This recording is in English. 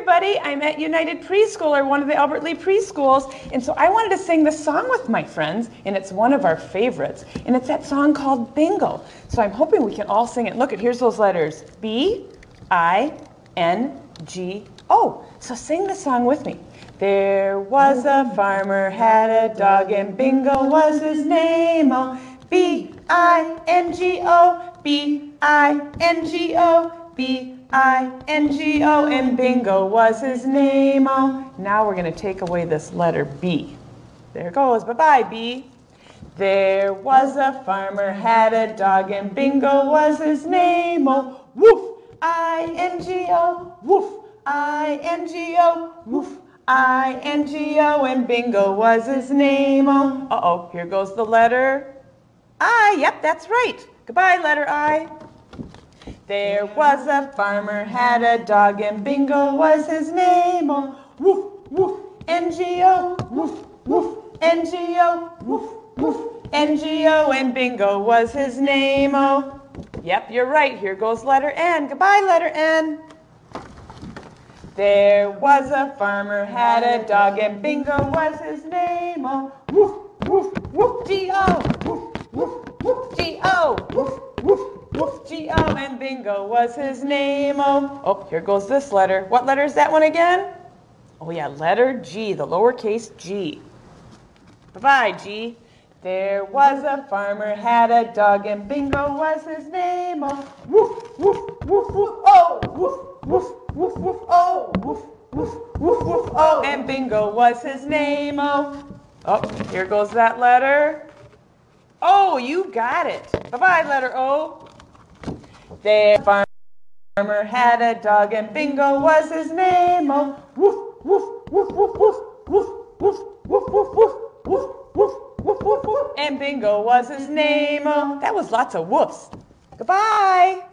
everybody. I'm at United Preschool, or one of the Albert Lea preschools, and so I wanted to sing this song with my friends, and it's one of our favorites, and it's that song called Bingo. So I'm hoping we can all sing it. Look, at here's those letters: B, I, N, G, O. So sing the song with me. There was a farmer had a dog, and Bingo was his name. Oh, B I N G O, B I N G O, B I N G O, and Bingo was his name. Oh, now we're going to take away this letter B. There goes. Bye bye, B. There was a farmer had a dog, and Bingo was his name. Oh, woof, I N G O, woof, I N G O, woof. I N G O and Bingo was his name. Oh, uh oh, here goes the letter I. Yep, that's right. Goodbye, letter I. There was a farmer had a dog and Bingo was his name. Oh, woof woof N G O woof woof N G O woof woof N G O and Bingo was his name. Oh, yep, you're right. Here goes letter N. Goodbye, letter N. There was a farmer had a dog and Bingo was his name. Oh, woof woof woof G O woof woof O Bingo was his name. Oh, oh, here goes this letter. What letter is that one again? Oh yeah, letter G, the lowercase G. Bye bye, G. There was a farmer had a dog and Bingo was his name. Oh, woof woof woof woof. Oh, woof woof woof woof. Oh, woof woof woof woof. Oh, and Bingo was his name. Oh, oh, here goes that letter. Oh, you got it. Bye bye, letter O. There, farmer had a dog and Bingo was his name. Oh, woof woof woof woof woof woof woof woof woof woof woof woof woof woof woof. And Bingo was his name. Oh, that was lots of woofs. Goodbye.